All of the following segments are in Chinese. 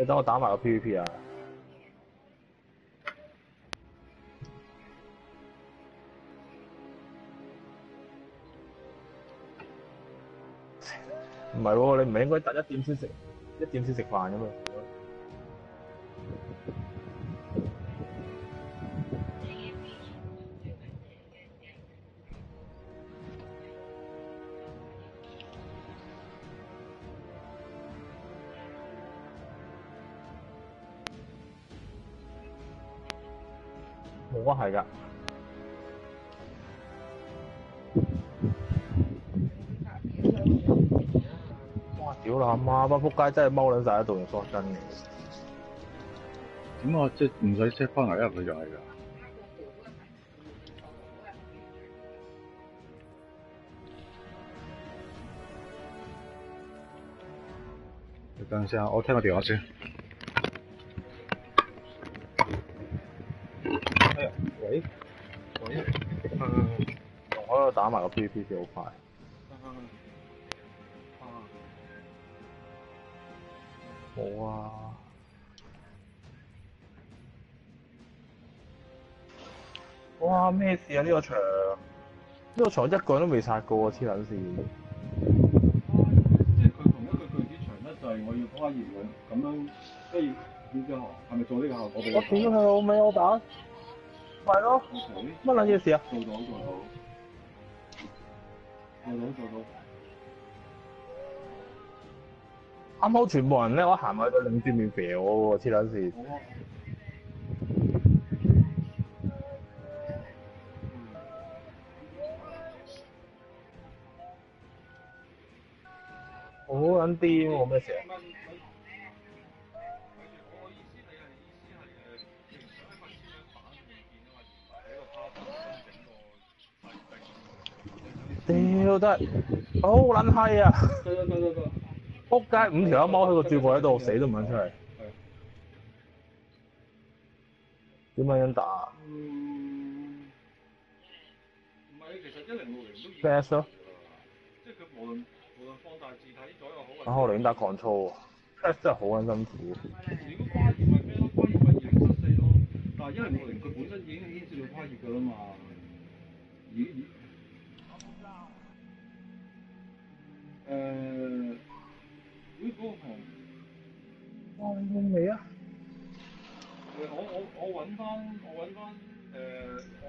你等我打埋個 PVP 啊！唔係喎，你唔係應該得一點先食，一點先食飯嘅咩？媽，班仆街真係踎撚晒喺度用索真嘅。咁啊？即係唔使 set 翻嚟入去就係㗎。你等陣先啊，我聽個電話先。哎呀，喂，喂，同我喺度打埋個 PVP 先好快。冇啊！哇！咩事啊？呢、個場，呢、個場一個人都未殺過，黐撚線。即係佢同一個句子長得滯，我要拖熱佢，咁樣跟住點知係咪做呢個效果俾我屌佢老味，我打，係咯，乜撚嘢事啊？做到做到，做到做到。啱好全部人咧，我行埋去到擰轉面肥我喎，黐撚線。好撚癲喎！咩事啊？屌得，好撚閪啊！得得得得得。仆街五條友踎喺個柱部喺度，死都唔肯出嚟。點樣樣打嗯，唔係，其實一零六零都已經？Fast 咯，即係佢無論無論放大字體左右好，然後我零打 control 真係好撚辛苦。如果跨頁咪咩咯？跨頁咪二零七四咯。但係一零六零佢本身已經牽涉到跨頁㗎啦嘛。咦咦？誒，咦嗰個同哇！你用未啊？誒我我我揾翻我揾翻誒我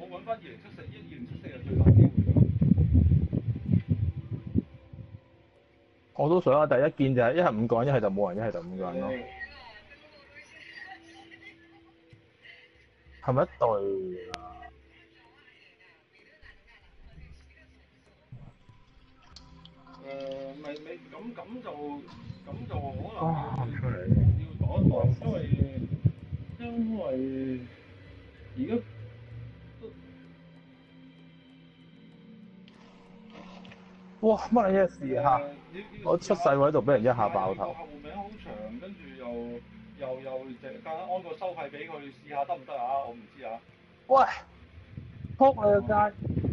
我揾翻二零七四一二零七四係最大機會㗎。我都想啊！第一件就係一係五個人，一係就冇人，一係就五個人咯。係咪一隊啊？咪咪咁咁就咁就可能啊要要躲一躲，因為因為而家哇！乜嘢事啊？我出世位度俾人一下爆頭客戶名好長，跟住又又又淨係夾硬安個收費俾佢試下得唔得啊？我唔知啊。喂！撲你個街！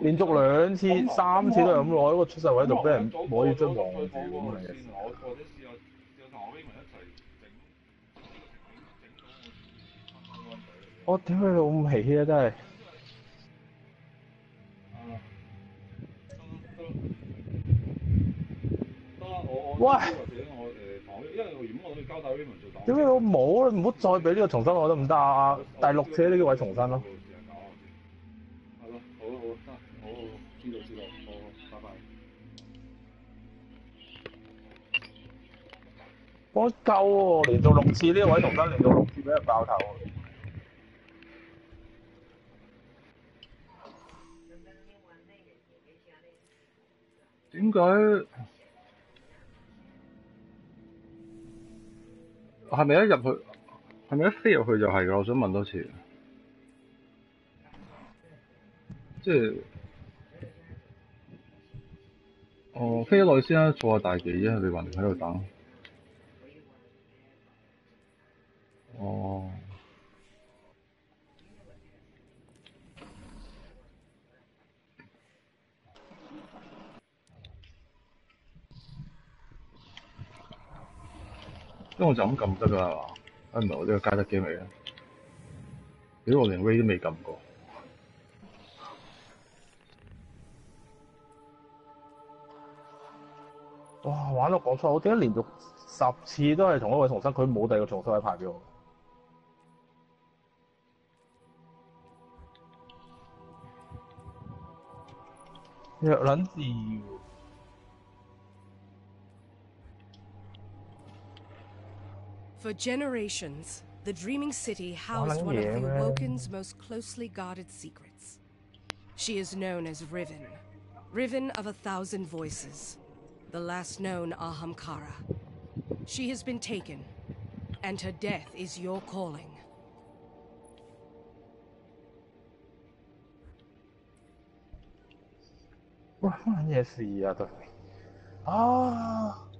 連續兩次、三次都係咁攞，喺個出世位度俾人摸住張望住咁我嚟嘅。我屌你老味啊！真係。喂因為我原本我諗住交代 Raymond 做打。屌你老母！你唔好再俾呢個重新我得唔得啊？第六次呢個位重新咯。我夠喎，連續六次呢位重新，連續六次俾人爆頭。點解？係咪一入去？係咪一飛入去就係㗎？我想問多次。即係，哦，飛咗落去先啦，坐下大忌啫，你橫掂喺度等。哦。因為我就咁撳得㗎係嘛？啊唔係我呢個加得機未啊？屌我連 Ray 都未撳過。哇！玩到講錯，我點解連續十次都係同一位重生，佢冇第二個重生位牌俾我？For generations, the Dreaming City housed one of the Woken's most closely guarded secrets. She is known as Riven, Riven of a Thousand Voices, the last known Ahamkara. She has been taken, and her death is your calling. 哇，你也是一样的啊。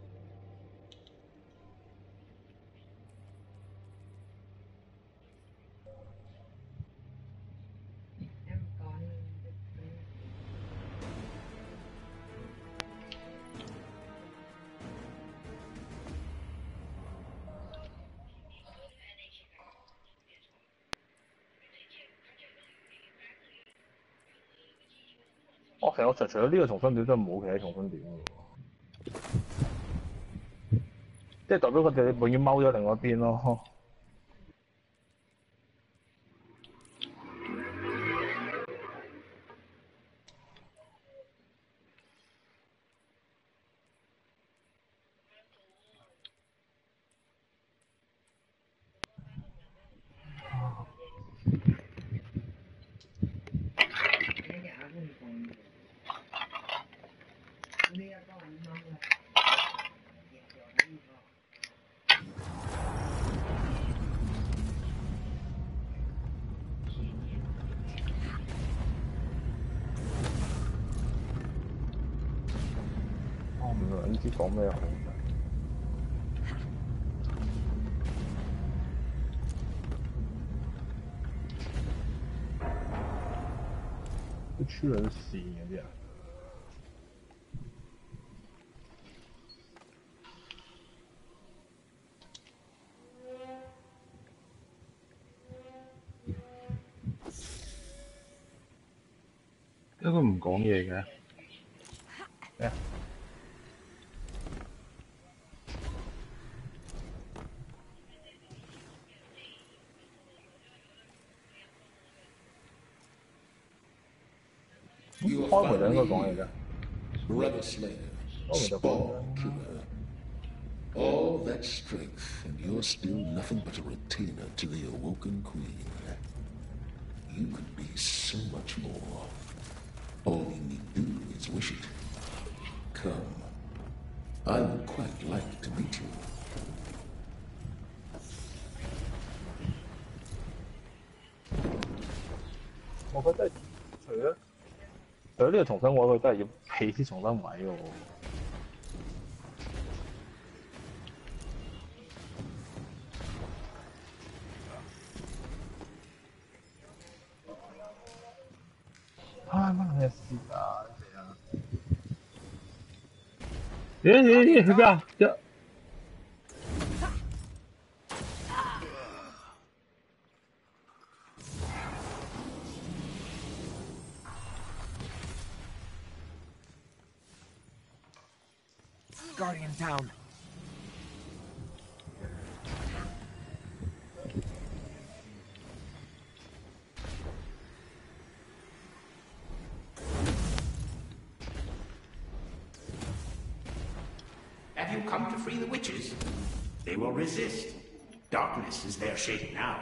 其實！我除咗呢個重新點，真係冇其他重新點嘅。即係代表佢哋永遠踎咗另外一邊咯。我唔撚知講咩好。都黐線嘅啲人。點解佢唔講嘢嘅？咩啊？開門就應該講嘢㗎。Brother Slayer, Oh, the Spawn ball. Killer. All that strength, and you're still nothing but a retainer to the Awoken Queen. You could be so much more. All you need do is wish it. Come. I would quite like to meet you. 我覺得除咗除咗呢個重生位，佢都係要起啲重生位喎。唉，乜嘢事啊？你哋啊！咦咦咦！去 resist. Darkness is their shape now.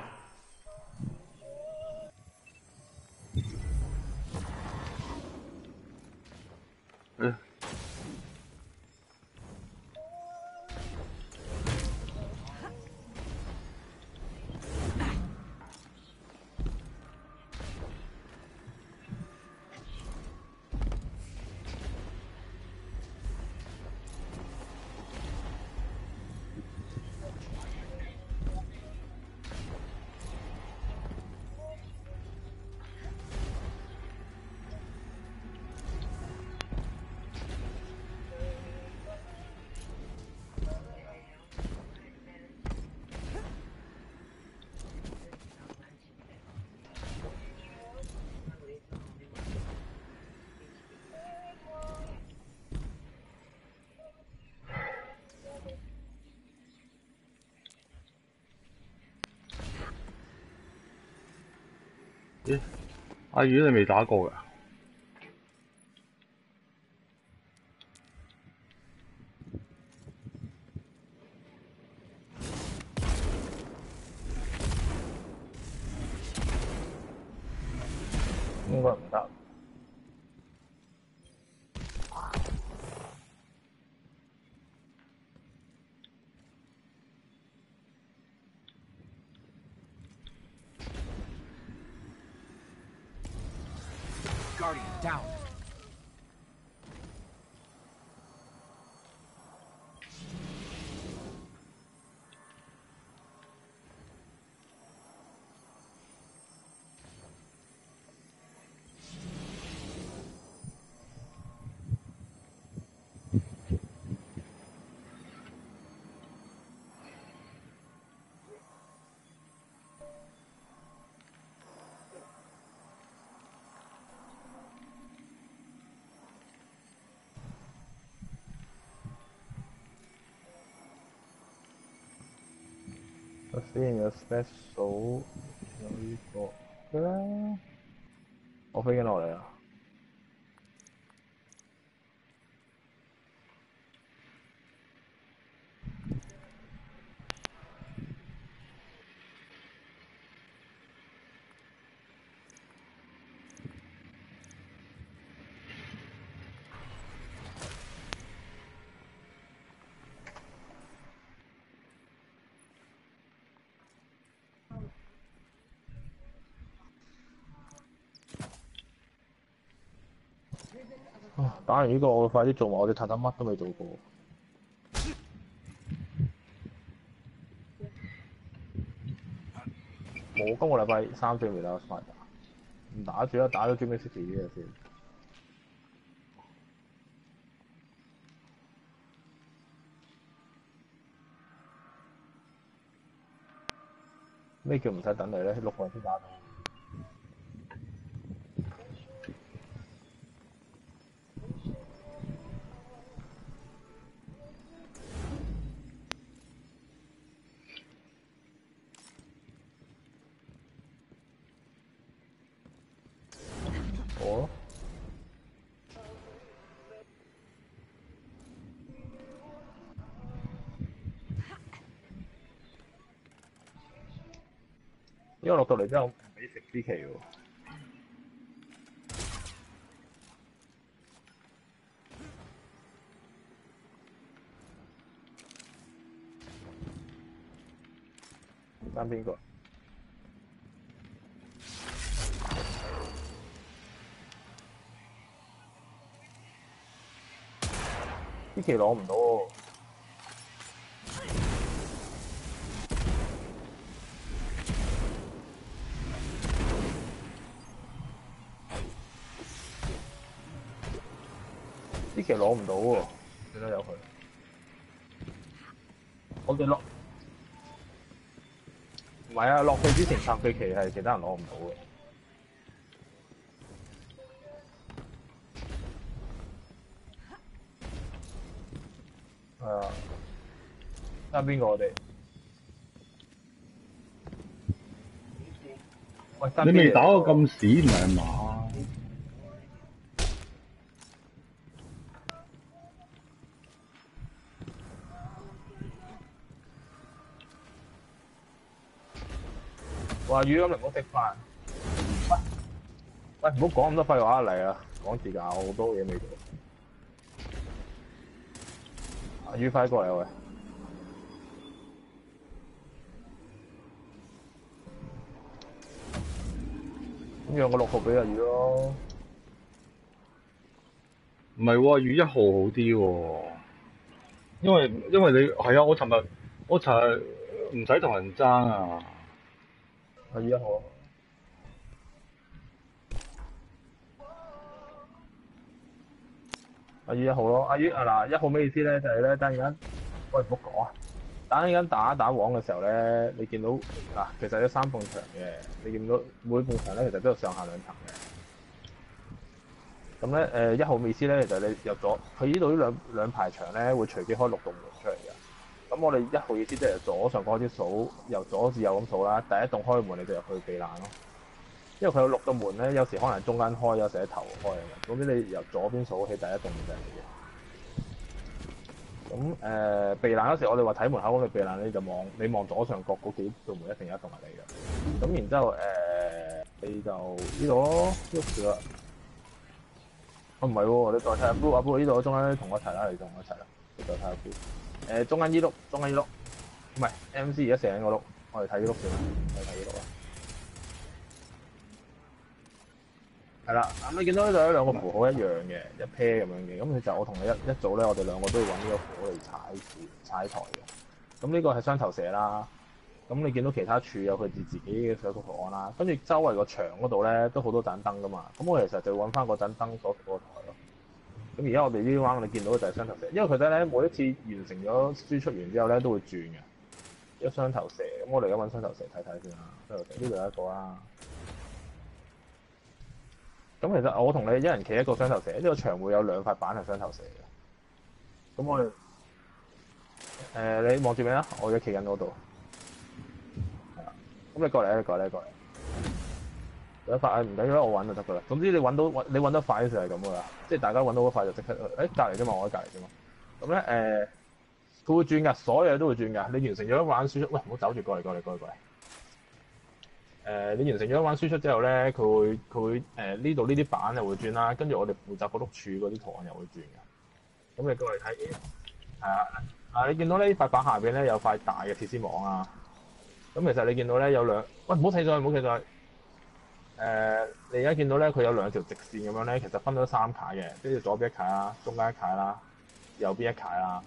咦，阿宇你未打过噶？我使用個 special，有呢個，我飛緊落嚟啊。打完呢個我快啲做埋，我哋探探乜都未做過。我今個禮拜三四未打 Spider，唔打住啦，打咗 Dream City 呢個先。咩叫唔使等你咧？六個人先打到。我咯。因為落到嚟之後唔俾食呢期喎。爭邊個？呢期攞唔到。期攞唔到喎，算啦由佢。我哋落唔係啊，落去之前插嘅期係其他人攞唔到嘅。係啊，爭邊個我哋？喂，你未打過咁屎唔係嘛？話語咁你唔好食飯。喂，唔好講咁多廢話嚟啊！講時間，我好多嘢未做。阿宇快過嚟喂！咁讓個六号俾阿宇咯。唔係喎，月一號好啲喎，因为因為你係啊，我尋日我尋日唔使同人爭啊。阿宇一號。阿宇一號咯，阿宇啊嗱，一號咩意思咧？就係咧，等陣間，喂唔好講啊！等陣間打打王嘅時候咧，你見到嗱，其實有三埲牆嘅，你見到每埲牆咧，其實都有上下兩層嘅。咁咧，誒一號意思咧，其實你入咗佢呢度呢兩兩排牆咧，會隨機開六道門出嚟嘅。咁我哋一號意思即係左上角開始數，由左至右咁數啦。第一棟開門你就入去避難咯。因為佢有六個門咧，有時可能中間開，有時喺頭開嘅。總之你由左邊數起第一棟就係你嘅。咁誒、避難嗰時，我哋話睇門口咁，你避難你就望你望左上角嗰幾道門，一定有一棟係你嘅。咁然之後誒、你就呢度咯，喐住啦。啊唔係喎，你再睇下 blue 啊 blue 呢度中間同我一齊啦，你同我一齊啦，你再睇下 blue。誒、中間呢碌，中間呢碌，唔係 MC 而家射緊個碌，我哋睇呢碌先，我哋睇呢碌啦。係啦，咁你見到呢度有兩個符號一樣嘅，一 pair 咁樣嘅，咁其實我同你一一组咧，我哋兩個都要搵呢個符號嚟踩踩台嘅。咁呢個係雙頭蛇啦，咁你見到其他處有佢哋自己嘅手个图案啦，跟住周圍個牆嗰度咧都好多盞燈噶嘛，咁我其實就搵翻嗰盞燈嗰個。咁而家我哋呢啲玩，我哋見到嘅就係雙頭蛇，因為佢哋咧每一次完成咗輸出完之後咧都會轉嘅，一雙頭蛇，咁我哋而家揾雙頭蛇睇睇先啦，雙頭蛇呢度有一個啦。咁其實我同你一人企一個雙頭蛇，呢、個牆會有兩塊板係雙頭蛇嘅。咁我哋誒、你望住未啊？我而家企緊嗰度。咁你過嚟，你過嚟，你過嚟。一塊唔緊要啦，我揾就得噶啦。總之你揾到你揾得快嘅時候係咁噶啦，即係大家揾到嗰塊就即刻誒隔離啫嘛，我喺隔離啫嘛。咁咧誒，佢、會轉㗎，所有嘢都會轉㗎。你完成咗一玩輸出，喂唔好走住過嚟過嚟過嚟過嚟。誒、你完成咗一玩輸出之後咧，佢會佢會誒呢度呢啲板又會轉啦，跟住我哋負責嗰碌柱嗰啲圖案又會轉嘅。咁你過嚟睇，係啊，啊你見到呢塊板下邊咧有塊大嘅鐵絲網啊。咁其實你見到咧有兩，喂唔好睇上去，唔好睇上去。誒、你而家見到咧佢有兩條直線咁樣咧，其實分咗三卡嘅，即係左邊一卡啦，中間一卡啦，右邊一卡啦。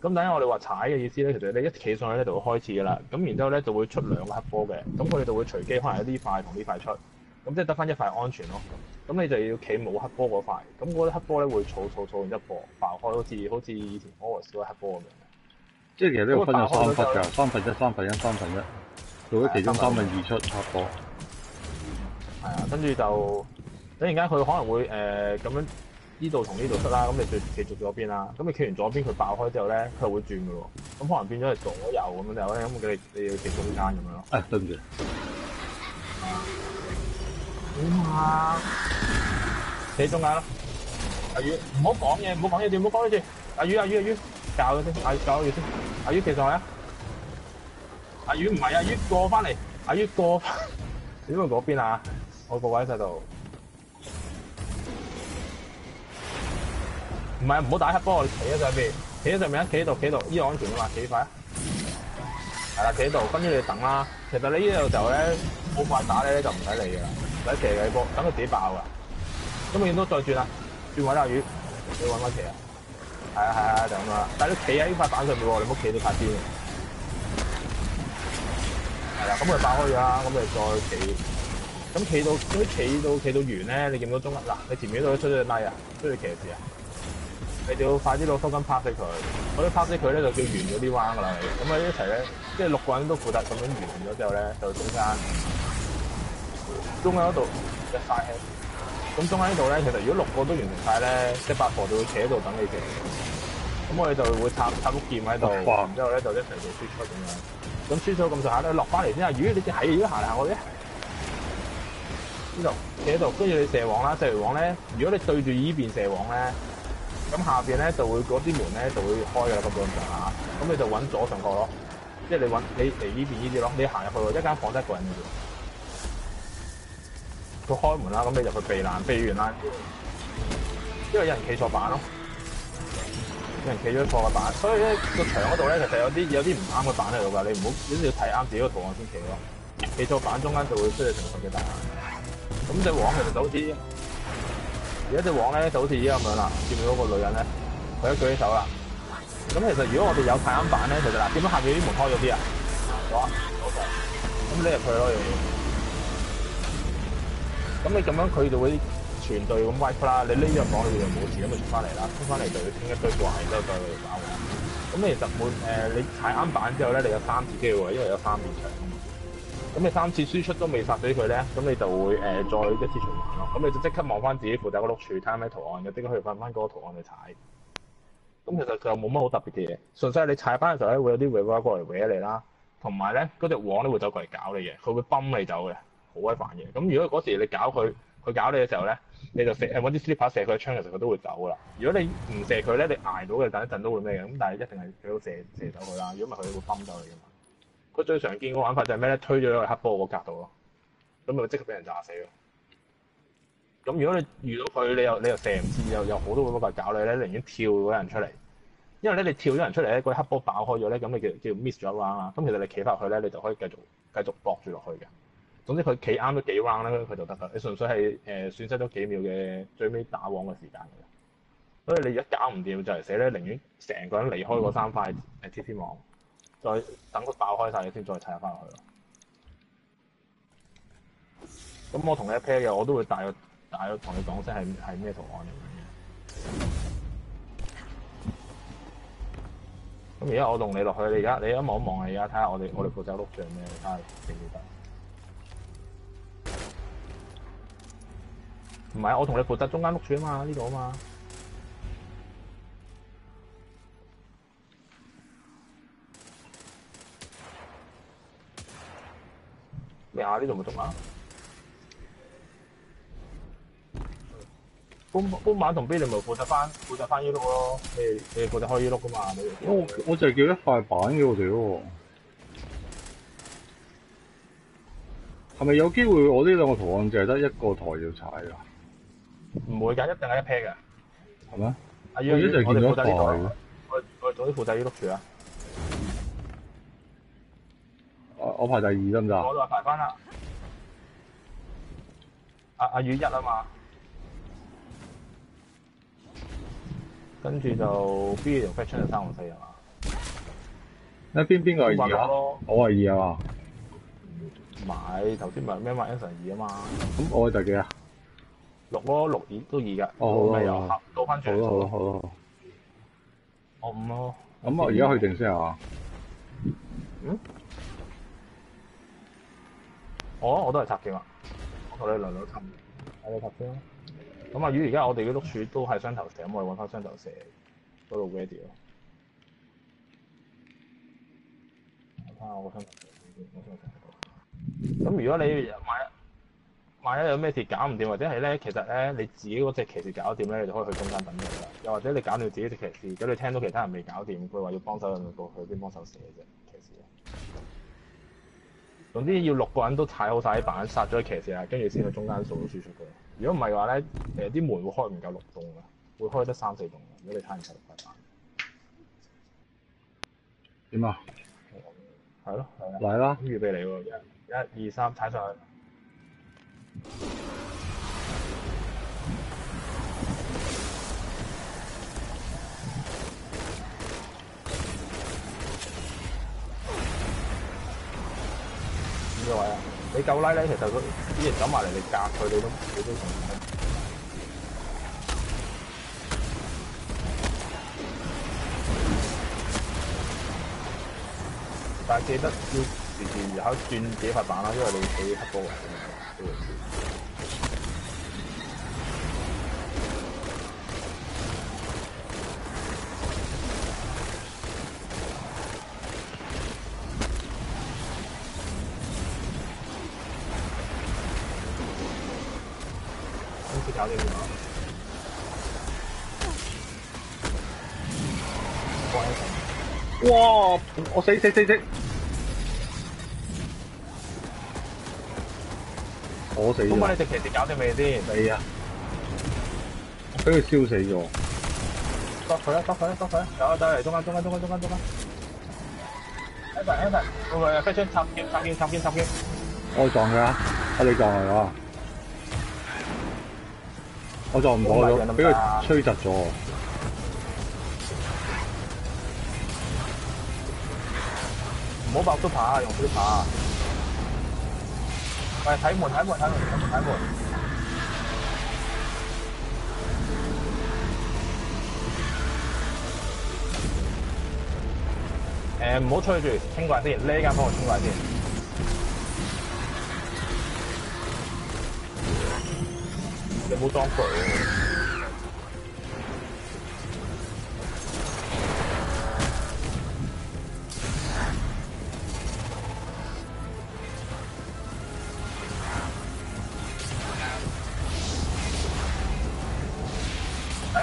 咁等下我哋話踩嘅意思咧，其實你一企上去咧就會開始噶啦。咁然之後咧就會出兩個黑波嘅，咁佢哋就會隨機可能有呢塊同呢塊出，咁即係得翻一塊安全咯。咁你就要企冇黑波嗰塊，咁嗰啲黑波咧會儲儲儲完一波爆開，好似好似以前 o v 嗰個黑波咁樣。即係其實呢個分有三忽㗎，三分一、三分一、三分一，做咗其中三分二出黑波。係啊，跟住就突然間佢可能會誒咁、樣呢度同呢度出啦，咁你最企住左邊啦，咁你企完左邊佢爆開之後咧，佢會轉嘅喎，咁可能變咗係左右咁樣就咧，咁你你要企中間咁樣咯。誒、對唔住，點啊？企中間咯。阿宇，唔好講嘢，唔好講嘢住，唔好講嘢住。阿宇，阿宇，阿宇，教佢先，阿教佢先。阿宇企上去啊！阿宇唔係阿宇過翻嚟，阿宇過翻。點解嗰邊啊？我个位喺度。唔係，唔好打黑波，你企喺上邊，企喺上面，企喺度，企喺度，呢個安全啊嘛，企快啊！係啦，企喺度，跟住你等啦。其實你呢度就咧好快打咧就唔使理噶啦，唔使騎你波，等佢自己爆噶。咁你見到再轉啦，轉位啦，鱼，你揾翻騎啊！係啊係啊，就咁啦。但係你企喺呢塊板上面喎，你唔好企到塊邊。係啦，咁佢爆開咗啦，咁你再企。咁企到，咁企到企到完咧，你見到中間嗱，你前面嗰度出咗隻拉啊，出咗騎士啊，你就要快啲攞收金拍死佢，我啲拍死佢咧就叫完咗啲彎噶啦，咁啊一齊咧，即係六個人都負責咁樣完咗之後咧，就中間中間嗰度一塊氣，咁中間呢度咧，其實如果六個都完成晒咧，即係八婆就會企喺度等你哋，咁我哋就會插插碌劍喺度，哇。然之後咧就一齊做輸出咁樣，咁輸出咁上下咧落翻嚟先啊，咦你隻係魚行嚟行去嘅。呢度企喺度，跟住你射网啦，射完网咧，如果你對住依邊射网咧，咁下边咧就會嗰啲門咧就會開㗎啦，咁樣上下，咁你就揾左上角咯，即係你揾你嚟呢邊呢啲咯，你行入去，一間房得一個人嘅啫，佢開門啦，咁你入去避難，避完啦，因為有人企错板咯，有人企咗錯嘅板，所以咧個牆嗰度咧其實有啲有啲唔啱嘅板喺度㗎，你唔好一定要睇啱自己個圖案先企咯，企错板中間就會出現成個嘅大眼。咁只網其實就好似，而家隻網咧就好似依家咁樣啦，見唔見到個女人咧？佢一舉起手啦。咁其實如果我哋有太啱板咧，其實嗱，見到下面啲門開咗啲啊？好啊，好嘅。咁你入去咯，要。咁你咁樣佢就會全隊咁 wipe 啦。你呢樣網你就冇事，咁就出翻嚟啦，出翻嚟就要清一堆怪，然之後再去打網。咁其實每誒、你踩啱板之後咧，你有三次機會，因為有三面牆。咁你三次輸出都未殺死佢咧，咁你就會誒、再一次循環咯。咁你就即刻望翻自己負責嗰碌柱，睇下咩圖案嘅，即刻去揾翻嗰個圖案去踩。咁其實佢又冇乜好特別嘅嘢，純粹係你踩翻嘅時候咧，會有啲 r e v 過嚟搲你啦，同埋咧嗰隻網咧會走過嚟搞你嘅，佢會泵你走嘅。好鬼煩嘅。咁如果嗰時你搞佢，佢搞你嘅時候咧，你就射揾啲 slipper 射佢一槍，其實佢都會走噶啦。如果你唔射佢咧，你捱到嘅等一陣都會咩嘅。咁但係一定係最好射射走佢啦。如果唔係佢會崩走你噶嘛。佢最常見嘅玩法就係咩咧？推咗去黑波個格度咯，咁咪即刻俾人炸死咯。咁如果你遇到佢，你又你又射唔切，又有好多個方法搞你咧，寧願跳嗰人出嚟。因為咧，你跳咗人出嚟咧，嗰啲黑波爆開咗咧，咁你叫叫 miss 咗一 round 啦。咁其實你企翻去咧，你就可以繼續繼續搏住落去嘅。總之佢企啱咗幾 round 咧，佢就得㗎。你純粹係誒、呃、損失咗幾秒嘅最尾打網嘅時間嘅。所以你而家搞唔掂就嚟死咧，寧願成個人離開嗰三塊誒 tt 網，再等佢爆開晒，先再睇下翻落去咯。咁我同你一 pair 嘅，我都會大約大約同你講聲係係咩圖案嚟嘅。咁而家我同你落去，你而家你而家望一望啊！而家睇下我哋我哋負責碌住係咩？睇下記唔記得？唔係啊，我同你負責中間碌住啊嘛，呢度啊嘛。咩啊？呢度咪中啊？搬搬板同 B 你咪負責翻負責翻呢碌咯，你你負責開呢碌噶嘛？你我我就係叫一塊板嘅我屌，係咪有機會我呢兩個圖案就係得一個台要踩啊？唔會㗎，一定係一 pair 嘅。係咩？阿我一直見到一我哋負責呢度，我我總之負責呢碌住啊！我我排第二得唔得啊我？都話排翻啦。阿阿宇一啊嘛，跟住就 B 條 faction 就三五四啊嘛。一邊邊個係二啊？我係二啊嘛。買頭先咪咩嘛 Anson 二啊嘛，咁我係第幾啊？六咯六二都二噶，哦好啊咪又好啊倒翻轉好啦好啦好啦。我五咯。咁我而家去定先啊？嗯？我我都係插劍啊！我同你輪流插，睇你插先啦。咁啊魚而家我哋嘅碌柱都係雙頭蛇，咁我哋揾翻雙頭蛇嗰度 ready 咯。睇下我個雙頭蛇，咁如果你買萬一有咩事搞唔掂，或者係咧，其實咧你自己嗰隻騎士搞掂咧，你就可以去中間等佢啦。又或者你搞掂自己隻騎士，咁你聽到其他人未搞掂，佢話要幫手，你過去邊幫手寫啫，總之要六個人都踩好晒啲板，殺咗啲騎士啊，跟住先去中間數到輸出嘅。如果唔係嘅話咧，誒啲門會開唔夠六棟嘅，會開得三四棟嘅。如果你踩唔齊六塊板，點啊？係咯，係啊。嚟啦！咁預備嚟喎，一、一、二、三，踩上去。呢個位啊，你夠拉咧，其實佢啲人走埋嚟，你隔佢，你都你都成功。但係記得要時時考轉自己塊板啦，因為你俾黑波人我死死死死！我死咗你隻騎士搞掂未先？係啊！俾佢燒死咗。得佢啦，得佢啦，得佢啦！走走嚟中間，中間，中間，中間，中間。Anson，Anson，會唔會飛槍插劍，插劍，插劍，插劍？我撞佢啊！啊你撞佢啊！我撞唔到咗，俾佢吹窒咗唔好爆 super 啊，用 super 啊！喂，睇門，睇門，睇門，睇門，睇門。誒唔好吹住，清怪先，呢間幫我清怪先。你冇裝佢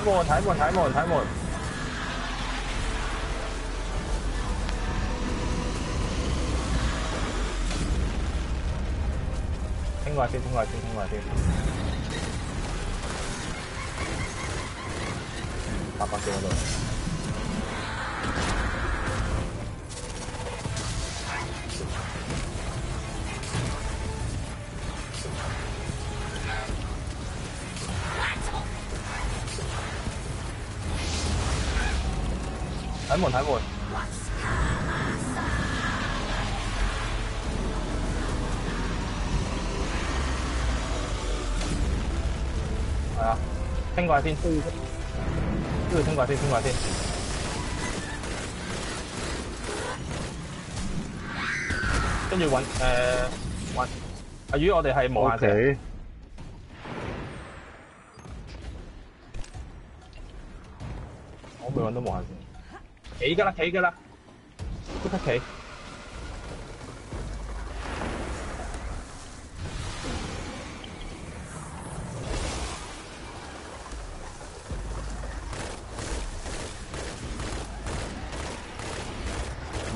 喎。睇門睇門睇門睇門。清過先，清過先，清過先。八百幾嗰度。睇門睇門。係啊，清過先，都要都要清過先，清過先。跟住揾誒揾阿魚，我哋係無 O 限射。K，我未揾到冇眼射。企㗎啦，企㗎啦，即刻企。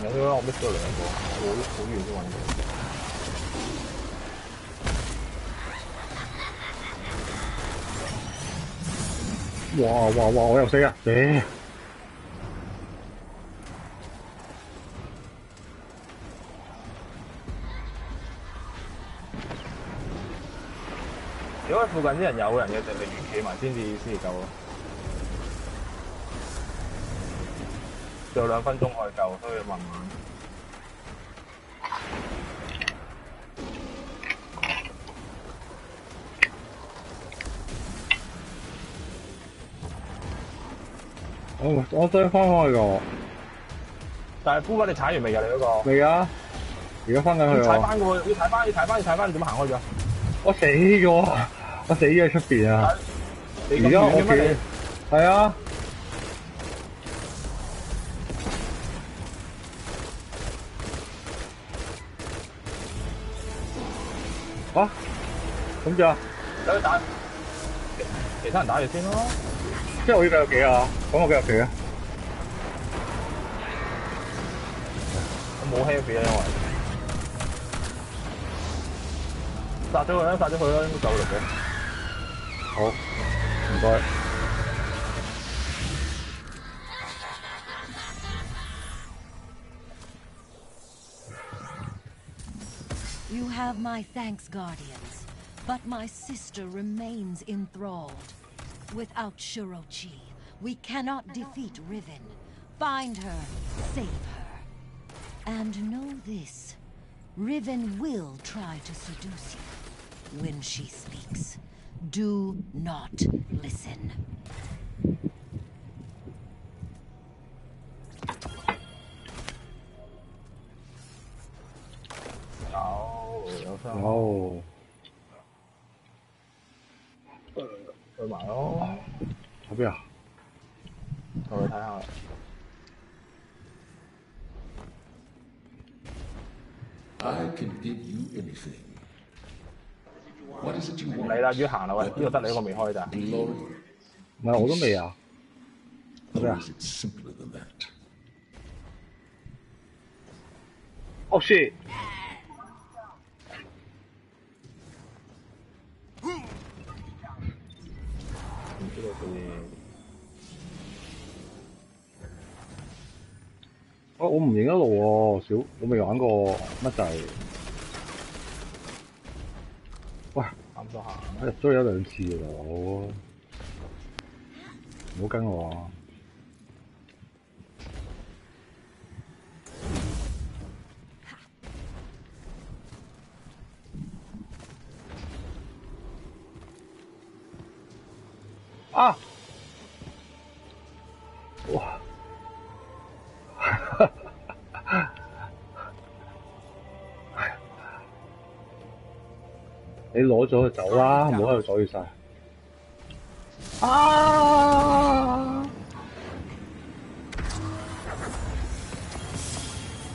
有啲我 miss 咗兩個，好好遠先揾到。哇哇哇！我又死啊！誒，如附近啲人有人嘅，就寧願企埋先至先至夠咯。仲有兩分鐘可以夠，所以慢慢。我我追翻開個，但係夫哥你踩完未㗎？你嗰個？未啊？而家翻緊去要踩喎，翻嘅喎，要踩翻，要踩翻，要踩翻，你點樣行開咗？我死咗，我死咗喺出邊啊！而家我？企，係啊，啊，咁就你等佢打，其其他人打住先咯。即係我依家有幾啊？咁我幾有幾啊？我冇 heavy 啊，因為殺咗佢啦，殺咗佢啦，應該夠力嘅。You have my thanks, Guardians. But my sister remains enthralled. Without Shirochi, we cannot defeat Riven. Find her, save her. And know this, Riven will try to seduce you when she speaks. do not listen. 有有伤，哦，去埋咯，喺边啊？同佢睇下。 I can give you anything. 嚟啦，要行啦喂，呢度得你一个未开咋？唔系我都未啊。咩啊？哦、oh、shit！唔。我唔认得路喎、小我未玩过乜滞。喂，差唔多行。我入咗去一兩次㗎啦，我唔好跟我啊！啊！哇！你攞咗就走啦，唔好喺度阻住晒。啊！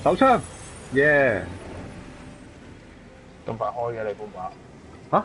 手枪，耶！咁快開嘅你本把？嚇！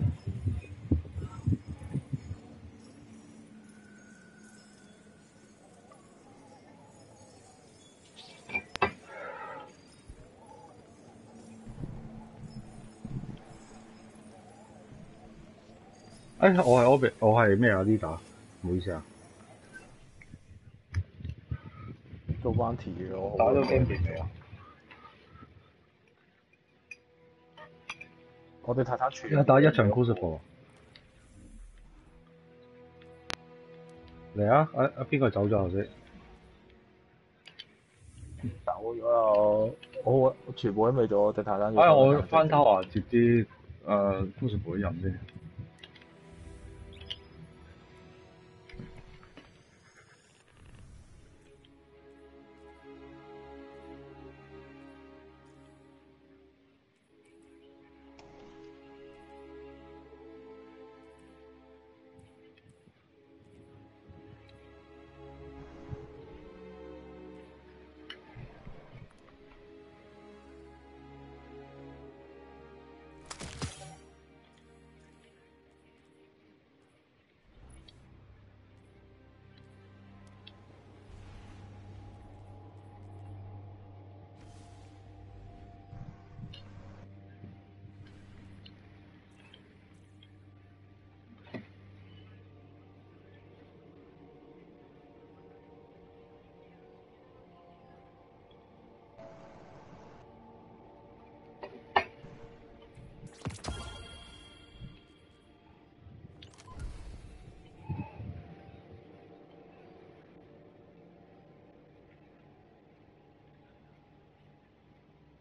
哎，我係 Obi，我係咩啊？Leader，唔好意思啊。做彎題嘅我打咗 game 未啊？我哋太太全一打一場 Crucible。嚟啊！啊啊邊個走咗頭先？走咗啦，我我全部都未做，我哋太太。哎，我翻 tower 接啲誒 Crucible 啲人先。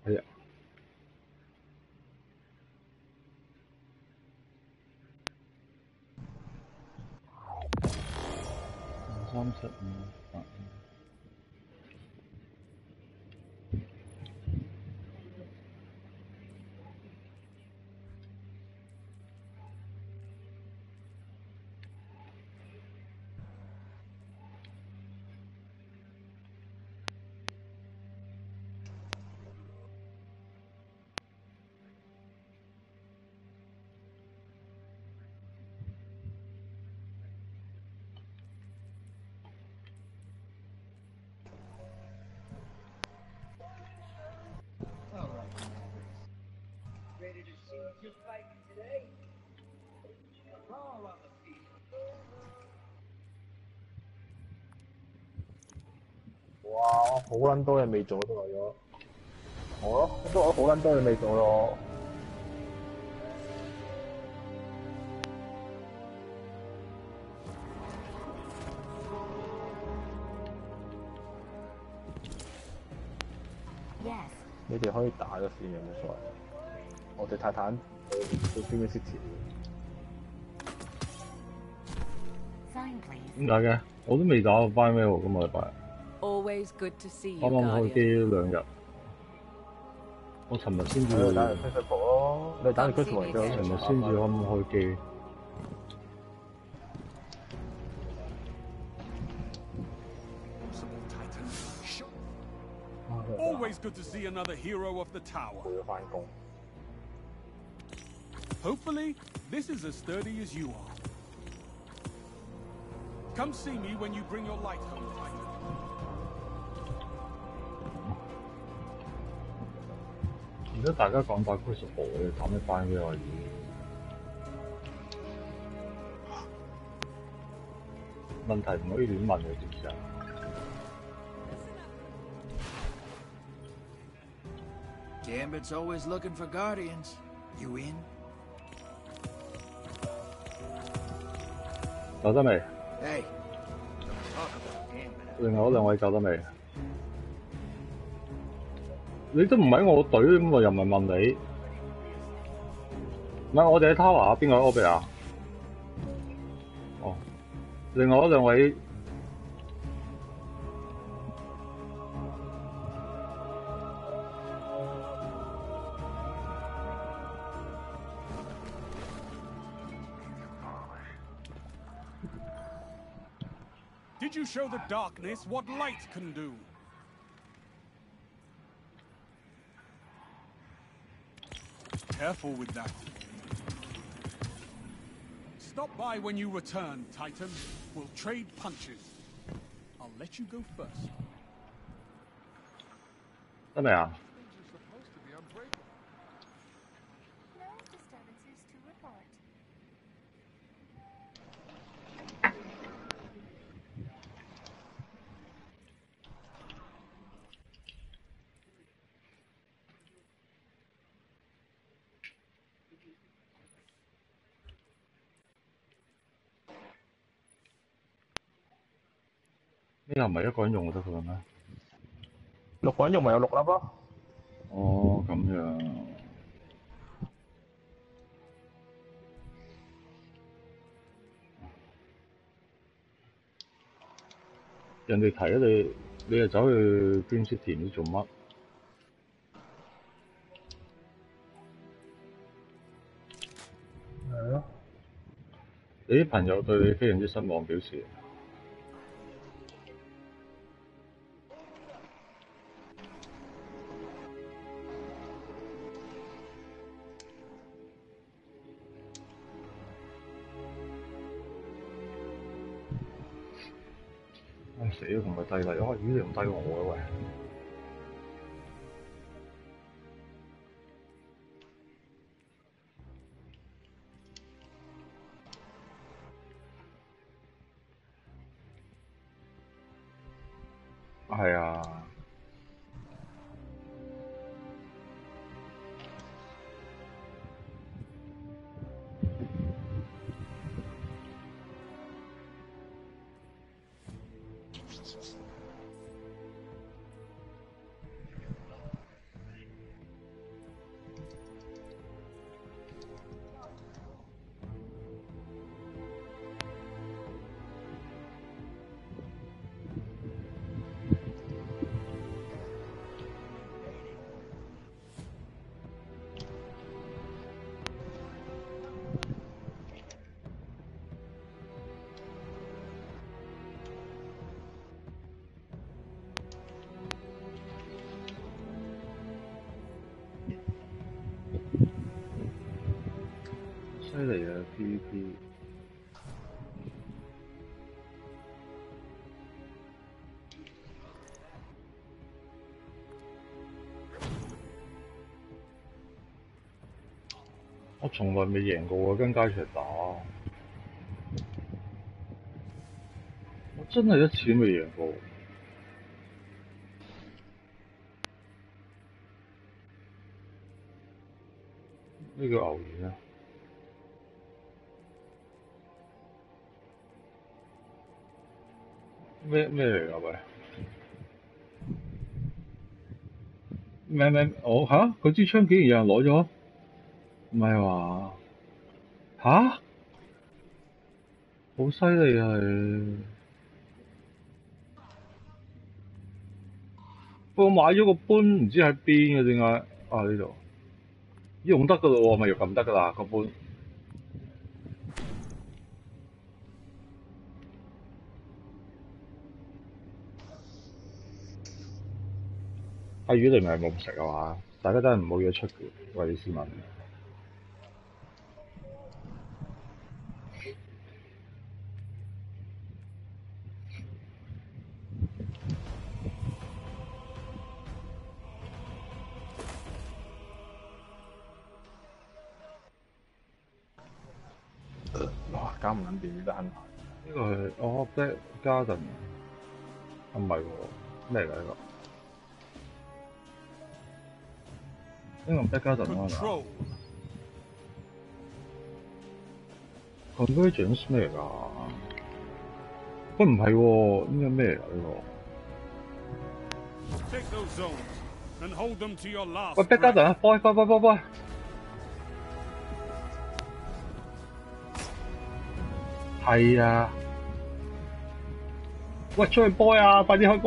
哎呀。三十五哇！好撚多嘢未做都為咗我咯，都我好撚多嘢未做咯。Yes. 你哋可以打咗先，有冇所謂？我哋泰坦做邊個 city？Sign, please. 點解嘅？我都未打過 f i n a l 今個禮拜，Always good to see you, 啱啱开 Guardian. 机两日。我寻日先至，你打完 f a c e 咯，你打完 c r i s t m a 寻日先至啱啱开机。 Always good to see another hero of the tower. 要翻工。 Hopefully, this is as sturdy as you are. Come see me when you bring your light home, 而家大家講打 Crucible，你打咩 i n a l 問題唔可以亂問嘅，知唔知啊？Gambit's always looking for guardians. You in? 走得未.另外嗰兩位走得未？你都唔喺我队，咁我又唔系问你。唔系我哋喺 Tower 边个 Obi 啊？哦，另外嗰两位。Did you show the darkness what light can do? Careful with that. Stop by when you return, Titan. We'll trade punches. I'll let you go first. There they. 呢個唔係一個人用就得噶啦咩？六個人用咪有六粒咯。哦，咁樣。人哋提咗你，你又走去捐屍田啲做乜？係咯。你啲朋友對你非常之失望，表示。死啦，同佢低嚟，哇！咦，你唔低我嘅喂！我從來未贏過啊，跟街場打，我真係一次都未贏過。呢個牛丸啊！咩咩嚟㗎喂？咩咩？我吓佢支槍竟然有人攞咗？唔係話吓？好犀利啊你！不過我買咗個搬唔知喺邊嘅點解？啊呢度用得㗎咯喎，咪又撳得㗎啦個搬。阿魚你唔係冇食啊嘛？大家真係唔好約出嘅，喂你斯文。Garden，啊唔係喎，咩嚟㗎呢個？呢個 Black Garden 啊係嘛. Convergence 咩嚟㗎？喂唔係喎，呢個咩嚟㗎呢 Take those zones and hold them to your last. 個？喂. Garden 啊，boy boy boy boy boy，係啊！喂，出去 boy 啊！快啲去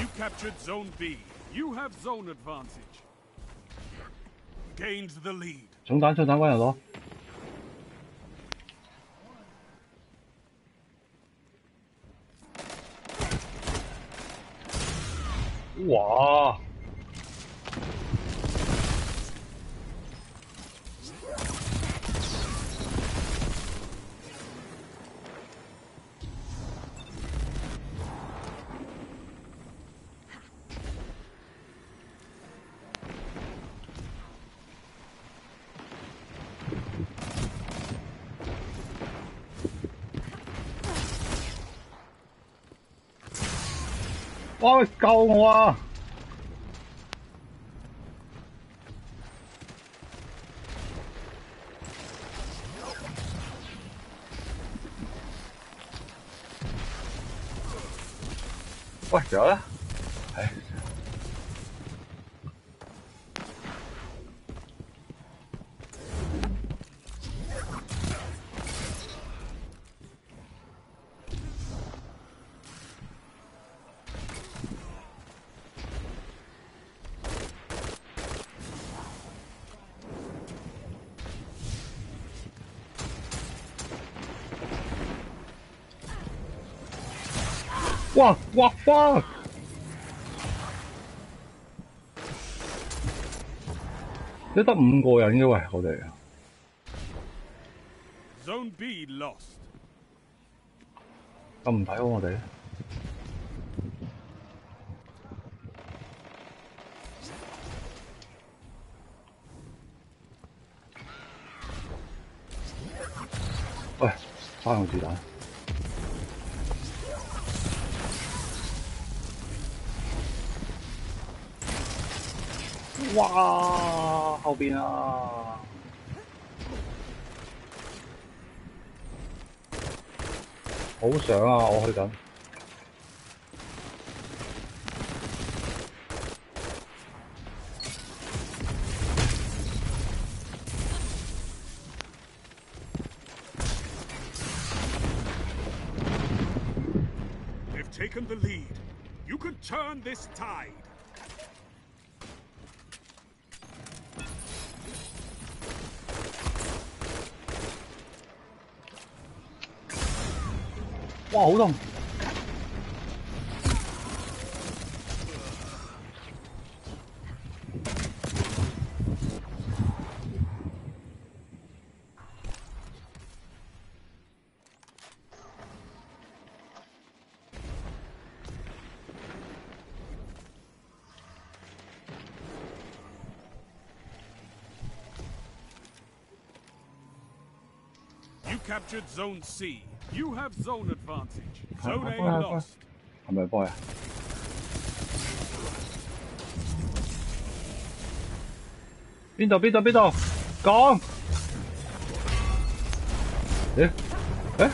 You captured Zone B. You have zone advantage. Gained the lead. 重彈重彈揾人攞。哇！哇！救我啊！喂，有啦，哇哇 fuck！你得五個人嘅喂，我哋 Zone B lost. 咁唔睇好我哋。喂，花用子彈。哇！后边啊！好想啊！我去紧。 They've taken the lead. You can turn this tide. 哇！好痛！You captured Zone C. You have zone 系咪爆呀？边度边度边度？讲。诶诶！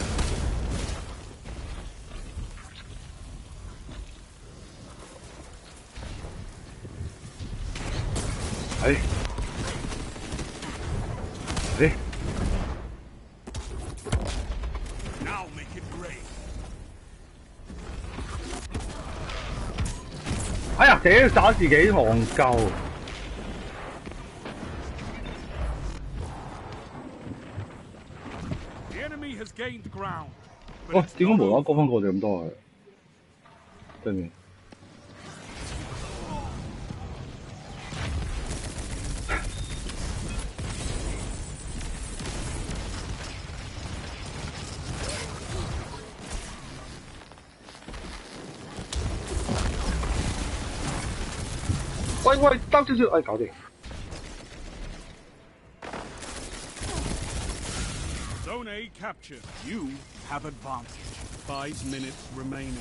屌打自己戇鳩！The enemy has gained ground. 喂，點解無啦啦高翻過我哋咁多啊？喂喂，兜少少，哎，搞掂。 Zone A captured. You have advantage. Five minutes remaining.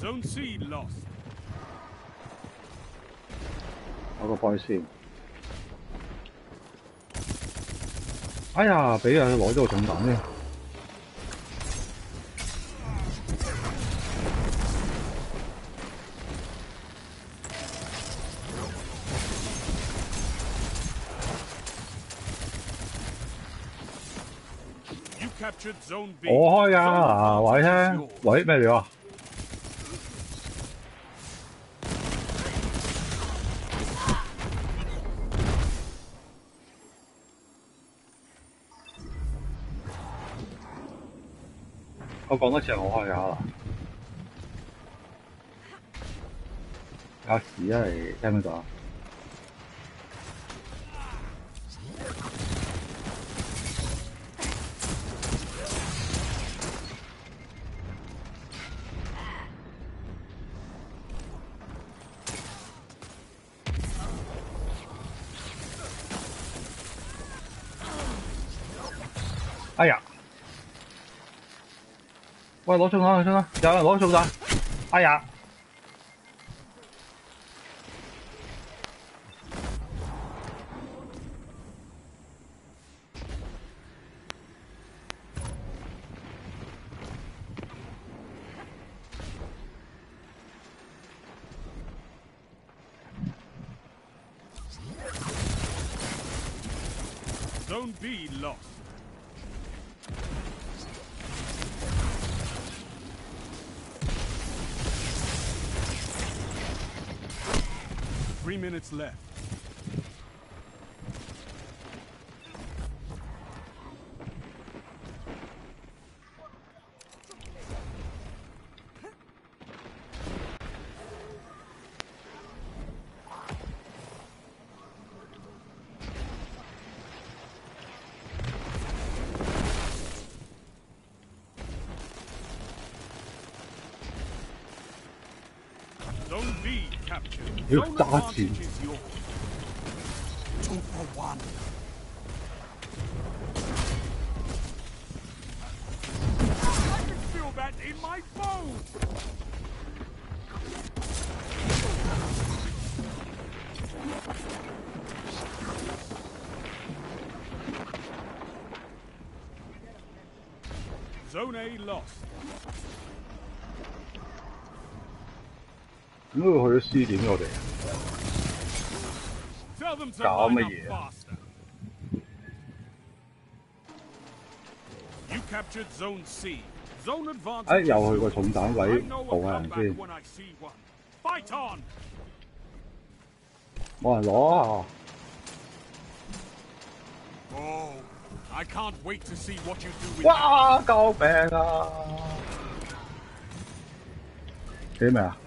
Zone C lost. 我个 boy 先。 哎呀，俾人攞咗个重弹添。我开噶，话你听，喂咩料啊？講多次我開下啦。有屎啊你聽唔聽到啊？喂，攞中彈，攞中彈，有人攞中彈！哎呀！Don't be lost. Three minutes left. 又要打钱。點嘅我哋搞乜嘢.哎，又去個重彈位下人先人攞啊！Oh, 哇！救命啊！幾未啊？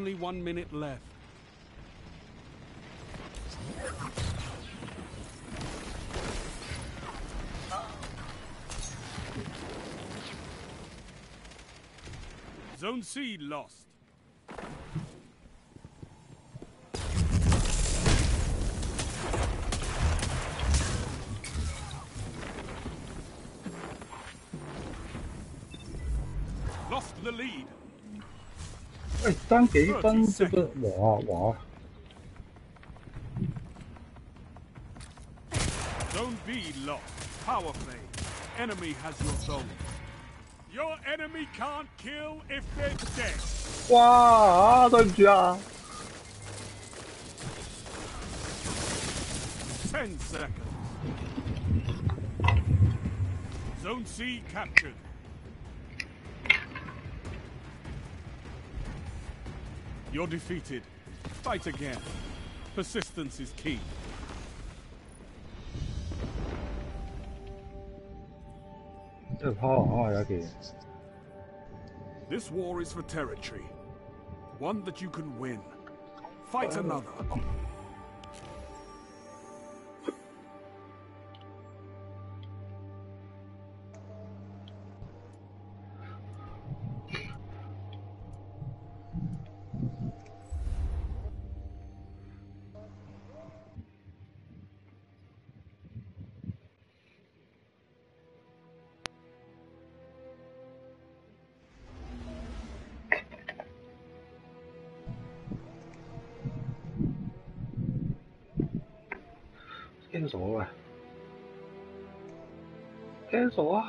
Only one minute left. Zone C lost. Lost the lead. 喂，争几分啫得？哇哇！ Zone B lost. Power play. Enemy has your zone. Your enemy can't kill if they're dead. 哇！对唔住啊！ Ten seconds. Zone C captured. You're defeated. Fight again. Persistence is key. This war is for territory. One that you can win. Fight another. Cancel 啊，cancel 啊！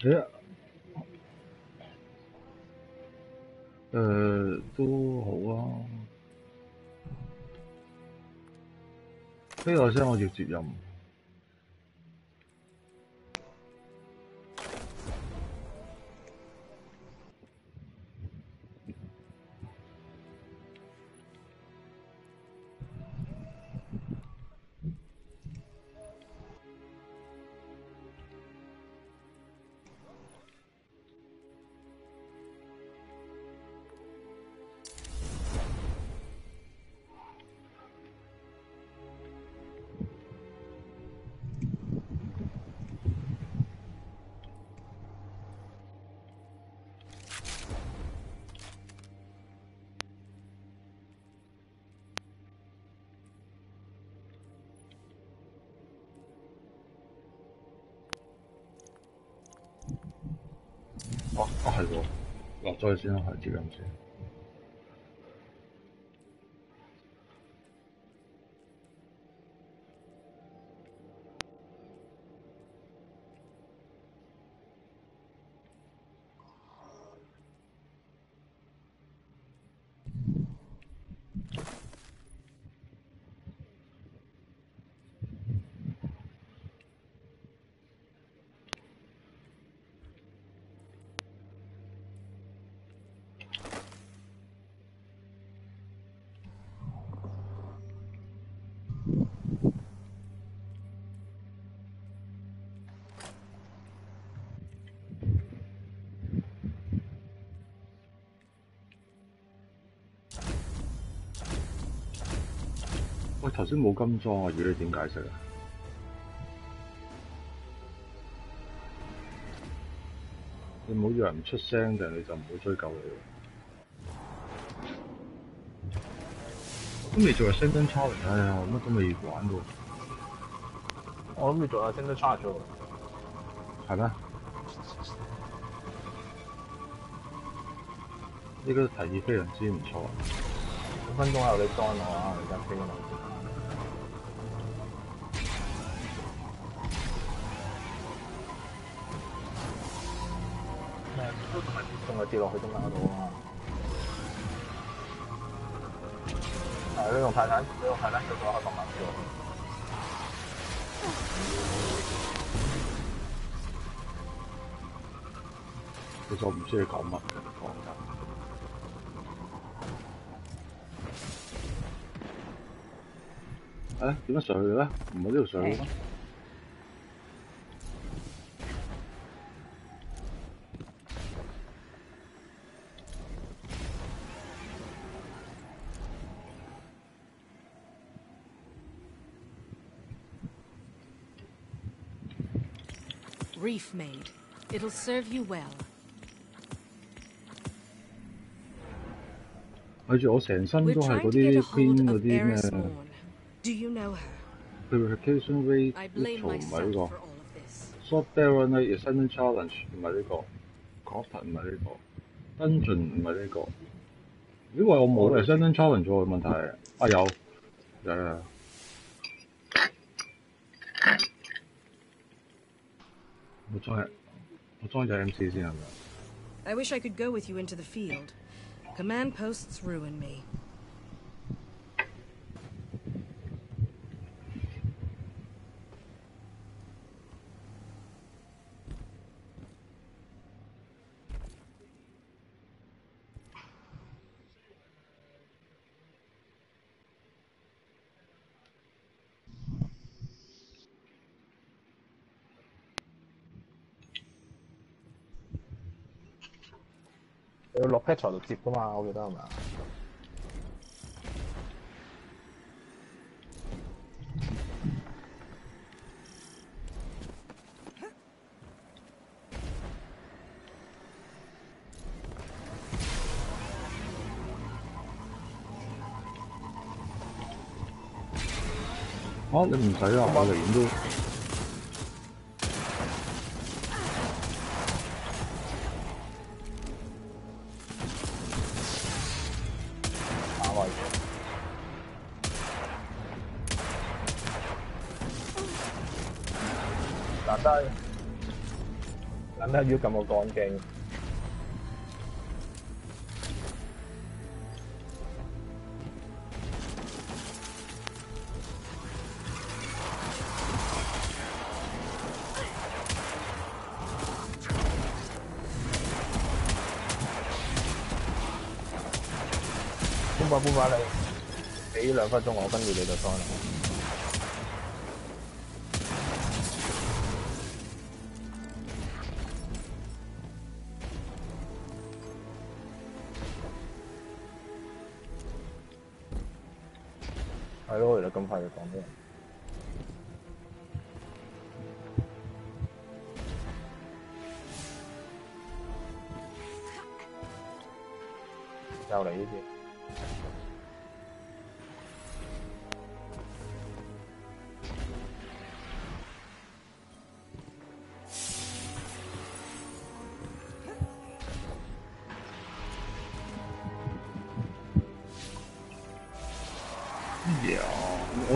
誒，誒都好啊。呢個先我要接任。落咗去先啦，係接任先。頭先冇金裝啊，如你點解釋啊？你唔好以為唔出聲嘅你就唔會追究你。咁你做 Ascendant Challenge，哎呀，乜都未玩喎。我諗住做下 Sender Charge 喎。係咩？呢個提議非常之唔錯。五分鐘後你 join 我啊，而家飛緊跌落去中間嗰度啊嘛。係你用泰坦，你用泰坦做咗開放。其實我唔知你講乜嘅，講緊。誒點解上去嘅咧？唔係呢度上去嘅咩？Made. It'll serve you well. 睇住我成身都係嗰啲 hold Queen 嗰啲咩 Morn. Do you know her? Purification Rate I blame Ritual 唔係 myself 呢 for 個 all of this. Sword Bearer 咧 Ascendant Challenge 唔係呢個 Coffin 唔係呢個 Dungeon 唔係呢個。因為我冇 Ascendant Challenge 喎問題啊有有有有我裝我裝咗 MC 先係咪？I wish I could go with you into the field. Command posts ruin me. Petra 度接噶嘛？我記得係咪啊？啊你唔使啊，我嚟都。難得要咁個幹勁，搬吧搬吧你，俾兩分鐘我，跟住你就收啦。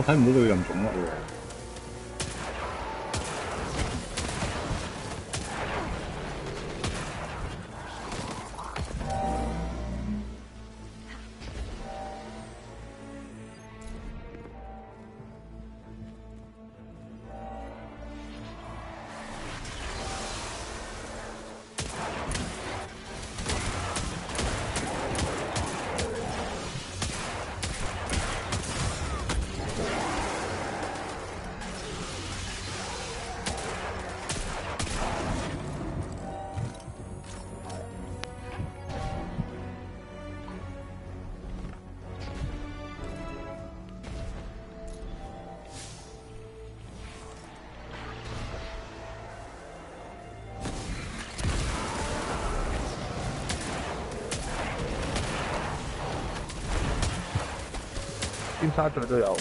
睇唔到佢任種乜尖沙咀都有，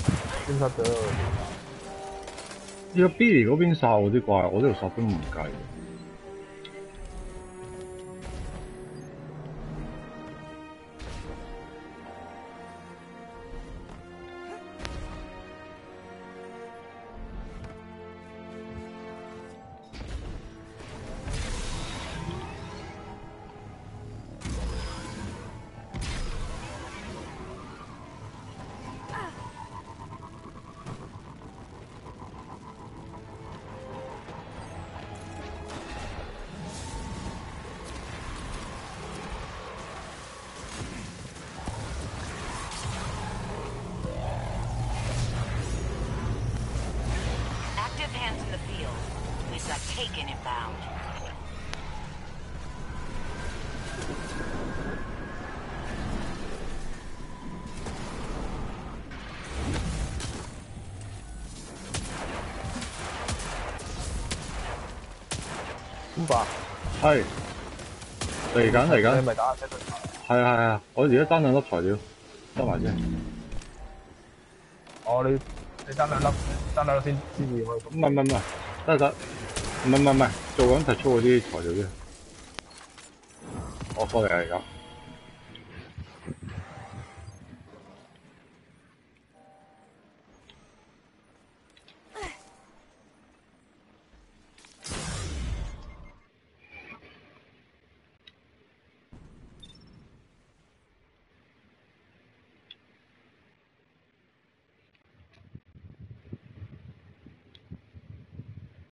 尖沙咀都有。依家 Billy 嗰邊殺我啲怪，我呢度殺都唔計。係嚟緊嚟緊。你咪打車係啊係啊，我而家爭兩粒材料，得埋啫。哦，你你爭兩粒，爭兩粒先先至可以。唔係唔係唔係，得得，唔係唔係唔係，做緊提出嗰啲材料啫。我過嚟啊而家。